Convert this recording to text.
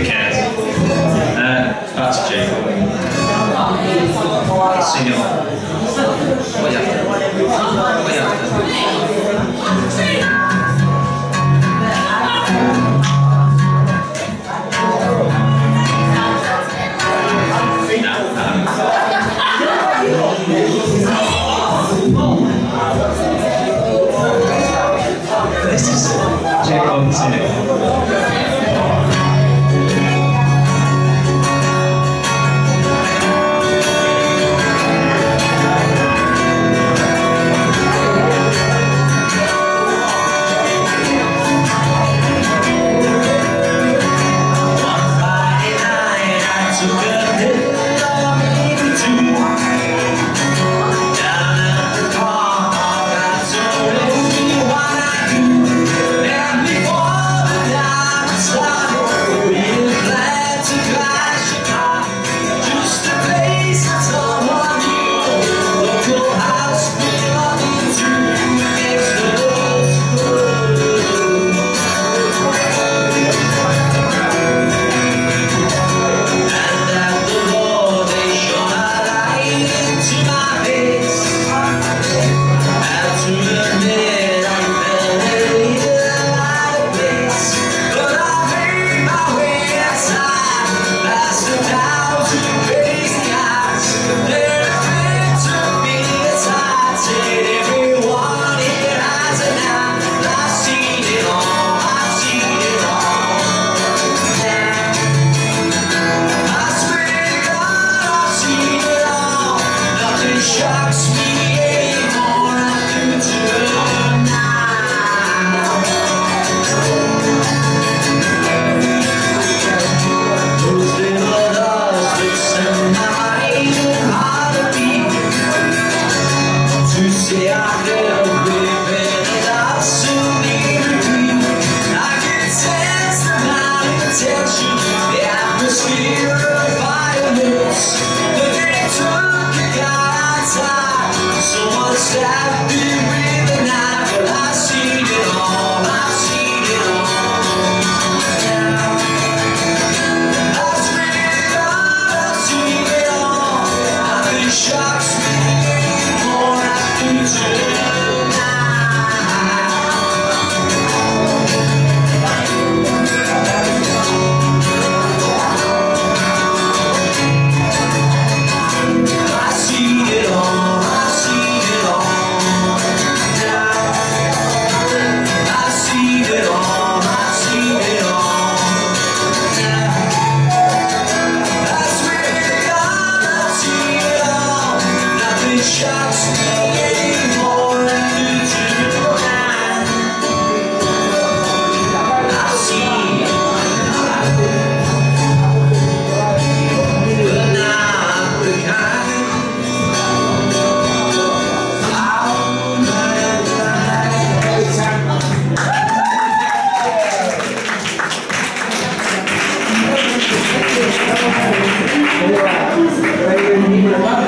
you. Uh, that's G. Sing it you? This is Jay Robinson. Amen.